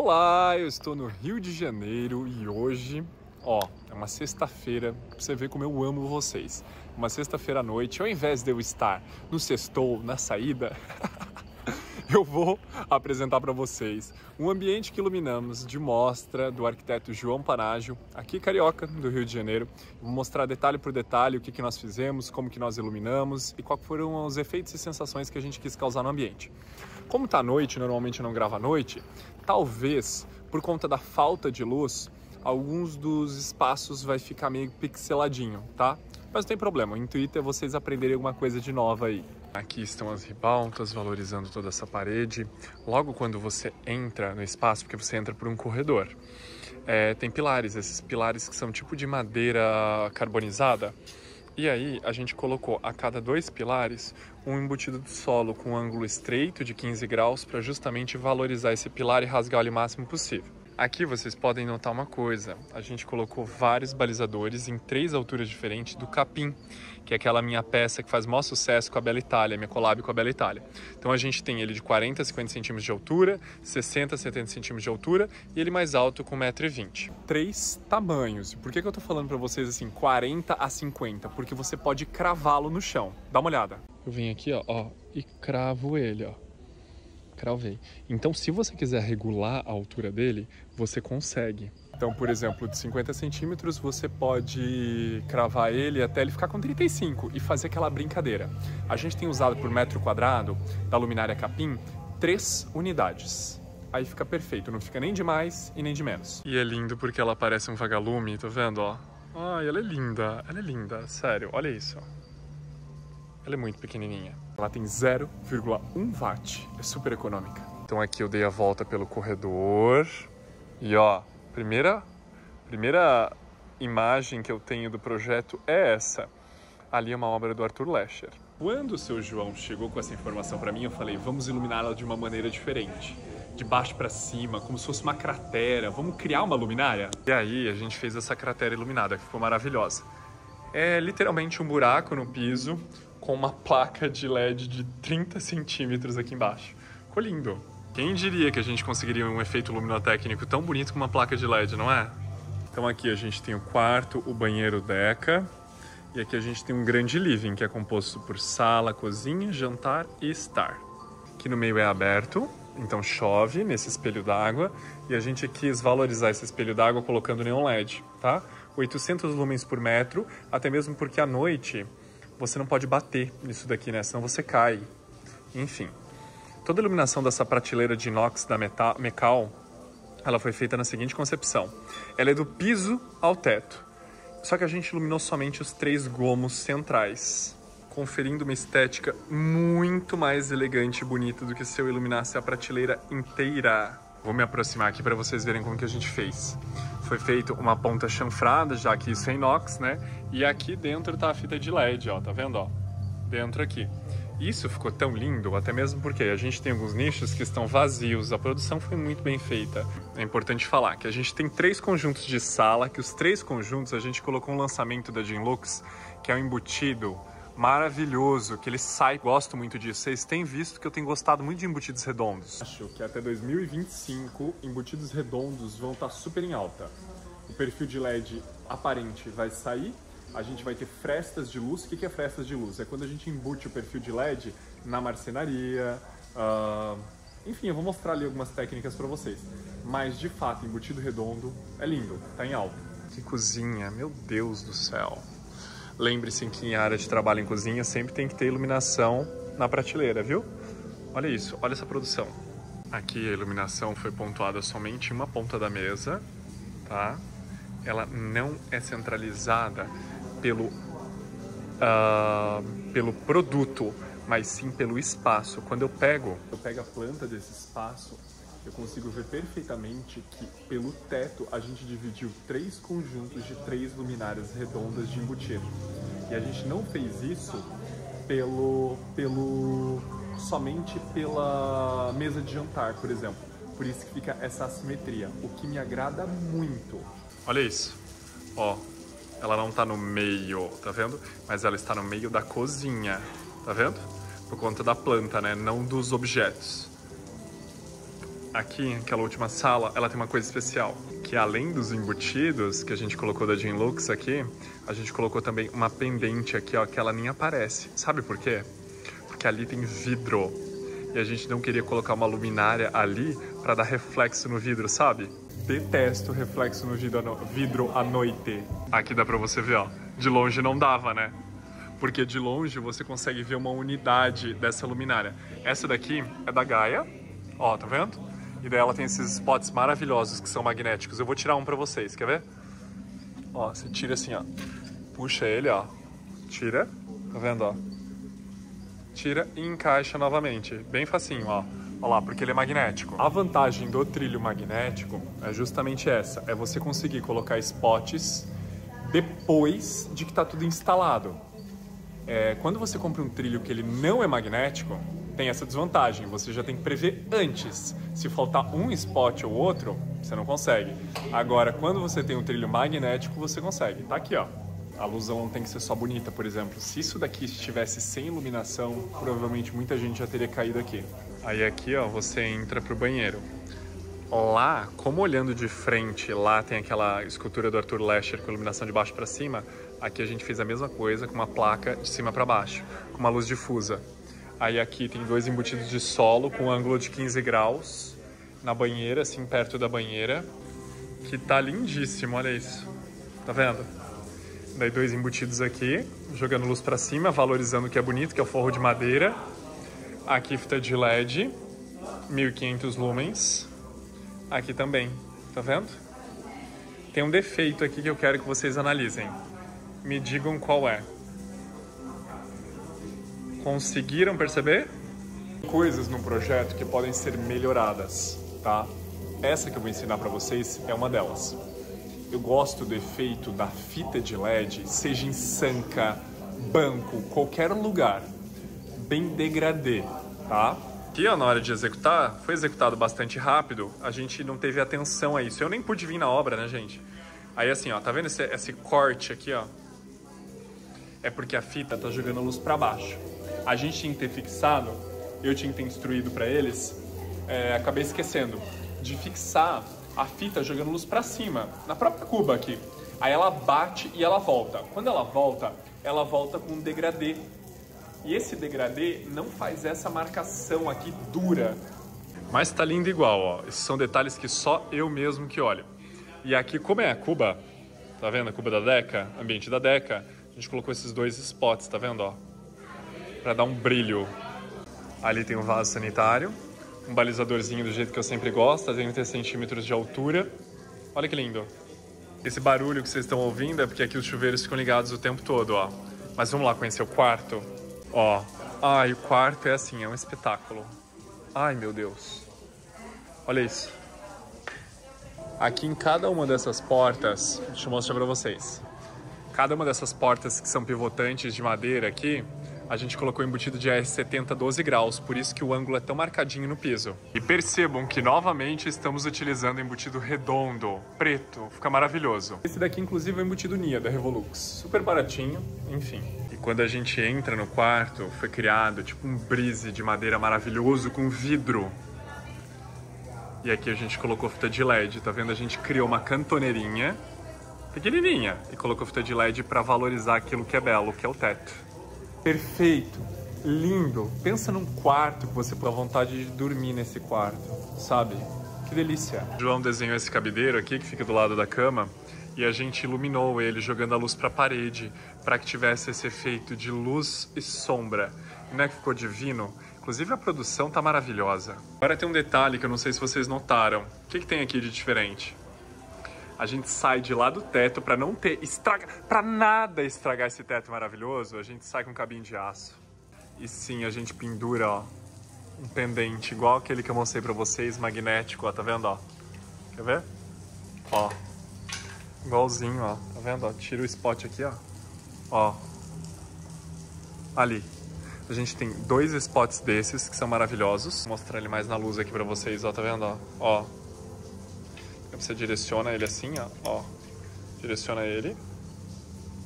Olá, eu estou no Rio de Janeiro e hoje, ó, é uma sexta-feira, pra você ver como eu amo vocês. Uma sexta-feira à noite, ao invés de eu estar no sextou, na saída, eu vou apresentar para vocês um ambiente que iluminamos de mostra do arquiteto João Panágio, aqui carioca, do Rio de Janeiro. Vou mostrar detalhe por detalhe o que, que nós fizemos, como que nós iluminamos e quais foram os efeitos e sensações que a gente quis causar no ambiente. Como tá noite, normalmente não gravo à noite, talvez por conta da falta de luz, alguns dos espaços vai ficar meio pixeladinho, tá? Mas não tem problema, o intuito é vocês aprenderem alguma coisa de nova aí. Aqui estão as ribaltas valorizando toda essa parede. Logo quando você entra no espaço, porque você entra por um corredor, é, tem pilares, esses pilares que são tipo de madeira carbonizada. E aí a gente colocou a cada dois pilares um embutido de solo com um ângulo estreito de 15 graus para justamente valorizar esse pilar e rasgar ele o máximo possível. Aqui vocês podem notar uma coisa, a gente colocou vários balizadores em três alturas diferentes do capim, que é aquela minha peça que faz maior sucesso com a Bela Itália, minha collab com a Bela Itália. Então a gente tem ele de 40 a 50 centímetros de altura, 60 a 70 centímetros de altura e ele mais alto com 1,20m. Três tamanhos. Por que, que eu tô falando para vocês assim, 40 a 50? Porque você pode cravá-lo no chão. Dá uma olhada. Eu venho aqui, ó, ó e cravo ele, ó cravei. Então, se você quiser regular a altura dele, você consegue. Então, por exemplo, de 50 centímetros, você pode cravar ele até ele ficar com 35 e fazer aquela brincadeira. A gente tem usado por metro quadrado da luminária capim três unidades. Aí fica perfeito, não fica nem de mais e nem de menos. E é lindo porque ela parece um vagalume, tá vendo, ó? Ai, ela é linda, ela é linda, sério, olha isso. Ela é muito pequenininha. Ela tem 0,1 watt, é super econômica. Então aqui eu dei a volta pelo corredor e ó, primeira, primeira imagem que eu tenho do projeto é essa. Ali é uma obra do Arthur Lescher. Quando o seu João chegou com essa informação para mim, eu falei, vamos iluminá-la de uma maneira diferente. De baixo para cima, como se fosse uma cratera. Vamos criar uma luminária? E aí a gente fez essa cratera iluminada, que ficou maravilhosa. É literalmente um buraco no piso com uma placa de LED de 30 centímetros aqui embaixo. Ficou lindo. Quem diria que a gente conseguiria um efeito luminotécnico tão bonito com uma placa de LED, não é? Então aqui a gente tem o quarto, o banheiro deca, e aqui a gente tem um grande living, que é composto por sala, cozinha, jantar e estar. Aqui no meio é aberto, então chove nesse espelho d'água, e a gente quis valorizar esse espelho d'água colocando neon LED, tá? 800 lumens por metro, até mesmo porque à noite você não pode bater nisso daqui, né? Senão você cai. Enfim. Toda a iluminação dessa prateleira de inox da Metal, Mecal, ela foi feita na seguinte concepção. Ela é do piso ao teto. Só que a gente iluminou somente os três gomos centrais, conferindo uma estética muito mais elegante e bonita do que se eu iluminasse a prateleira inteira. Vou me aproximar aqui para vocês verem como que a gente fez. Foi feito uma ponta chanfrada, já que isso é inox, né? E aqui dentro tá a fita de LED, ó, tá vendo, ó? Dentro aqui. Isso ficou tão lindo, até mesmo porque a gente tem alguns nichos que estão vazios, a produção foi muito bem feita. É importante falar que a gente tem três conjuntos de sala, que os três conjuntos a gente colocou um lançamento da Jinlux, que é um embutido maravilhoso, que ele sai, gosto muito disso. Vocês têm visto que eu tenho gostado muito de embutidos redondos. Acho que até 2025 embutidos redondos vão estar super em alta. O perfil de LED aparente vai sair, a gente vai ter frestas de luz. O que é frestas de luz? É quando a gente embute o perfil de LED na marcenaria. Uh... Enfim, eu vou mostrar ali algumas técnicas para vocês. Mas de fato, embutido redondo é lindo, tá em alta. Que cozinha, meu Deus do céu. Lembre-se que em área de trabalho em cozinha sempre tem que ter iluminação na prateleira, viu? Olha isso, olha essa produção. Aqui a iluminação foi pontuada somente em uma ponta da mesa, tá? Ela não é centralizada pelo, uh, pelo produto, mas sim pelo espaço. Quando eu pego, eu pego a planta desse espaço, eu consigo ver perfeitamente que pelo teto a gente dividiu três conjuntos de três luminárias redondas de embutir. E a gente não fez isso pelo, pelo somente pela mesa de jantar, por exemplo. Por isso que fica essa assimetria, o que me agrada muito. Olha isso. Ó, ela não tá no meio, tá vendo? Mas ela está no meio da cozinha, tá vendo? Por conta da planta, né? Não dos objetos aqui, aquela última sala, ela tem uma coisa especial, que além dos embutidos que a gente colocou da Jean Lux aqui, a gente colocou também uma pendente aqui, ó, que ela nem aparece. Sabe por quê? Porque ali tem vidro. E a gente não queria colocar uma luminária ali para dar reflexo no vidro, sabe? Detesto reflexo no vidro à noite. Aqui dá pra você ver, ó. De longe não dava, né? Porque de longe você consegue ver uma unidade dessa luminária. Essa daqui é da Gaia, ó, tá vendo? E daí ela tem esses spots maravilhosos que são magnéticos. Eu vou tirar um pra vocês, quer ver? Ó, você tira assim, ó. Puxa ele, ó. Tira, tá vendo, ó? Tira e encaixa novamente. Bem facinho, ó. Olha lá, porque ele é magnético. A vantagem do trilho magnético é justamente essa, é você conseguir colocar spots depois de que está tudo instalado. É, quando você compra um trilho que ele não é magnético, tem essa desvantagem, você já tem que prever antes. Se faltar um spot ou outro, você não consegue. Agora, quando você tem um trilho magnético, você consegue. Tá aqui, ó. A luzão não tem que ser só bonita, por exemplo. Se isso daqui estivesse sem iluminação, provavelmente muita gente já teria caído aqui. Aí aqui, ó, você entra pro banheiro. Lá, como olhando de frente, lá tem aquela escultura do Arthur Lescher com iluminação de baixo para cima, aqui a gente fez a mesma coisa com uma placa de cima para baixo, com uma luz difusa. Aí aqui tem dois embutidos de solo com ângulo de 15 graus na banheira, assim perto da banheira, que tá lindíssimo, olha isso. Tá vendo? Daí dois embutidos aqui, jogando luz para cima, valorizando o que é bonito, que é o forro de madeira. Aqui fita de LED, 1500 lumens. Aqui também, tá vendo? Tem um defeito aqui que eu quero que vocês analisem. Me digam qual é. Conseguiram perceber? Coisas no projeto que podem ser melhoradas, tá? Essa que eu vou ensinar para vocês é uma delas. Eu gosto do efeito da fita de LED, seja em sanca, banco, qualquer lugar bem degradê, tá? Aqui, ó, na hora de executar, foi executado bastante rápido, a gente não teve atenção a isso. Eu nem pude vir na obra, né, gente? Aí assim, ó, tá vendo esse, esse corte aqui, ó? É porque a fita tá jogando a luz para baixo. A gente tinha que ter fixado, eu tinha que ter instruído para eles, é, acabei esquecendo de fixar a fita jogando luz para cima, na própria cuba aqui. Aí ela bate e ela volta. Quando ela volta, ela volta com um degradê e esse degradê não faz essa marcação aqui dura. Mas tá lindo igual, ó. Esses são detalhes que só eu mesmo que olho. E aqui, como é a cuba, tá vendo a cuba da Deca, ambiente da Deca, a gente colocou esses dois spots, tá vendo, ó? Pra dar um brilho. Ali tem um vaso sanitário, um balizadorzinho do jeito que eu sempre gosto, a 30 centímetros de altura. Olha que lindo. Esse barulho que vocês estão ouvindo é porque aqui os chuveiros ficam ligados o tempo todo, ó. Mas vamos lá conhecer o quarto? Ó, ai, o quarto é assim, é um espetáculo. Ai, meu Deus. Olha isso. Aqui em cada uma dessas portas, deixa eu mostrar pra vocês. Cada uma dessas portas que são pivotantes de madeira aqui, a gente colocou embutido de AS70 12 graus, por isso que o ângulo é tão marcadinho no piso. E percebam que novamente estamos utilizando embutido redondo, preto, fica maravilhoso. Esse daqui inclusive é o embutido Nia da Revolux, super baratinho, enfim. E quando a gente entra no quarto, foi criado tipo um brise de madeira maravilhoso com vidro. E aqui a gente colocou fita de LED, tá vendo? A gente criou uma cantoneirinha pequenininha e colocou fita de LED para valorizar aquilo que é belo, que é o teto perfeito, lindo. Pensa num quarto que você pôr vontade de dormir nesse quarto, sabe? Que delícia. O João desenhou esse cabideiro aqui que fica do lado da cama e a gente iluminou ele jogando a luz para a parede para que tivesse esse efeito de luz e sombra. Não é que ficou divino? Inclusive a produção tá maravilhosa. Agora tem um detalhe que eu não sei se vocês notaram. O que, que tem aqui de diferente? A gente sai de lá do teto para não ter estraga, para nada estragar esse teto maravilhoso, a gente sai com cabinho de aço. E sim, a gente pendura, ó, um pendente igual aquele que eu mostrei para vocês, magnético, ó, tá vendo, ó? Quer ver? Ó. Igualzinho, ó. Tá vendo, ó? Tira o spot aqui, ó. Ó. Ali. A gente tem dois spots desses que são maravilhosos. Vou mostrar ele mais na luz aqui para vocês, ó, tá vendo, ó? Ó. Você direciona ele assim, ó, ó. Direciona ele.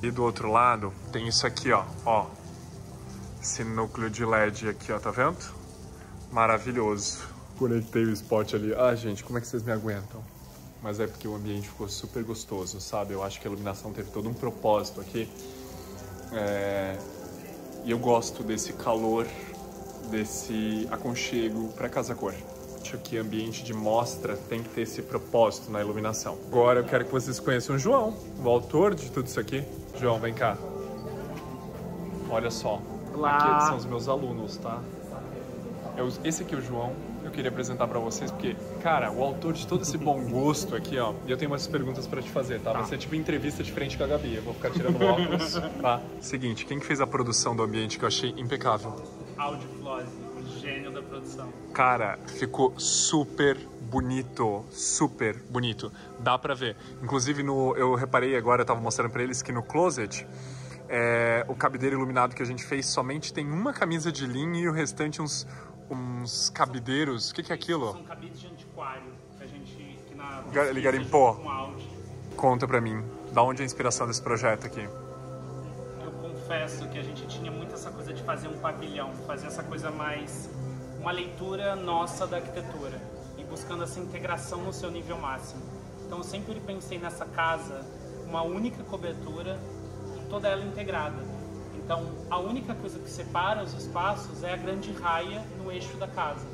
E do outro lado tem isso aqui, ó, ó. Esse núcleo de LED aqui, ó, tá vendo? Maravilhoso. Conectei o spot ali. Ah, gente, como é que vocês me aguentam? Mas é porque o ambiente ficou super gostoso, sabe? Eu acho que a iluminação teve todo um propósito aqui. É... E eu gosto desse calor, desse aconchego para casa cor. Acho que ambiente de mostra tem que ter esse propósito na iluminação. Agora eu quero que vocês conheçam o João, o autor de tudo isso aqui. João, vem cá. Olha só. Olá. Aqui são os meus alunos, tá? Eu, esse aqui é o João. Eu queria apresentar para vocês porque, cara, o autor de todo esse bom gosto aqui, ó. E eu tenho umas perguntas para te fazer, tá? Vai Tá. ser tipo entrevista de frente com a Gabi. Eu vou ficar tirando óculos, tá? Seguinte, quem que fez a produção do ambiente que eu achei impecável? Audiflose, o gênio da produção. Cara, ficou super bonito, super bonito. Dá pra ver. Inclusive, no, eu reparei agora, eu tava mostrando pra eles que no closet, é, o cabideiro iluminado que a gente fez somente tem uma camisa de linho e o restante uns, uns cabideiros. O que, que é aquilo? São cabides de antiquário que a gente que na ele garimpou. Conta pra mim. Da onde é a inspiração desse projeto aqui? Confesso que a gente tinha muito essa coisa de fazer um pavilhão, fazer essa coisa mais uma leitura nossa da arquitetura e buscando essa integração no seu nível máximo. Então eu sempre pensei nessa casa uma única cobertura e toda ela integrada. Então a única coisa que separa os espaços é a grande raia no eixo da casa.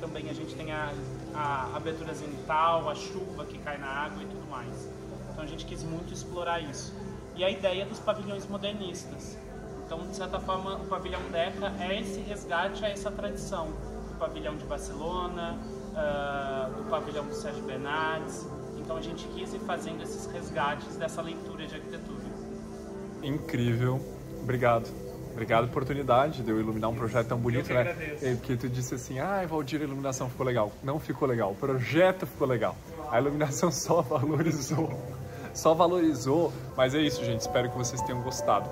Também a gente tem a, a abertura zenital, a chuva que cai na água e tudo mais. Então a gente quis muito explorar isso. E a ideia dos pavilhões modernistas. Então, de certa forma, o pavilhão Deca é esse resgate a essa tradição do pavilhão de Barcelona, ah, do pavilhão do Sérgio Bernardes. Então, a gente quis ir fazendo esses resgates dessa leitura de arquitetura. Incrível. Obrigado. Obrigado pela oportunidade de eu iluminar um projeto tão bonito, que né? agradeço. Porque tu disse assim, ah, Valdir, a iluminação ficou legal. Não ficou legal. O projeto ficou legal. A iluminação só valorizou. Só valorizou. Mas é isso, gente. Espero que vocês tenham gostado.